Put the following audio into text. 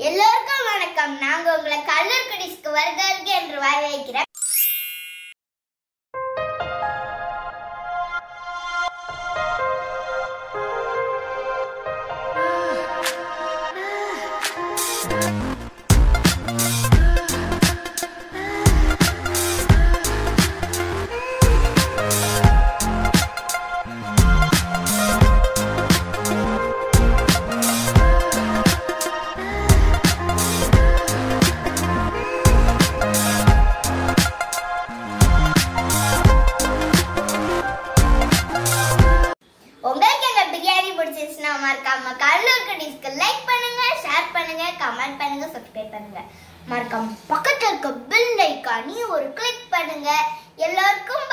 எல்லோருக்கும் வணக்கம். நாங்க உங்களை கல்லூர் குடிசுக்கு வருகிறதுக்கு என்று வரவேற்கிறேன் உங்களுக்கு பிரியாணி மறக்காம கல்லூர் குடிஸ்க்கு லைக் பண்ணுங்க ஷேர் பண்ணுங்க கமெண்ட் பண்ணுங்க சப்ஸ்கிரைப் பண்ணுங்க. மறக்காம பக்கத்துல இருக்க பில் ஐக்கானி ஒரு கிளிக் பண்ணுங்க. எல்லாருக்கும்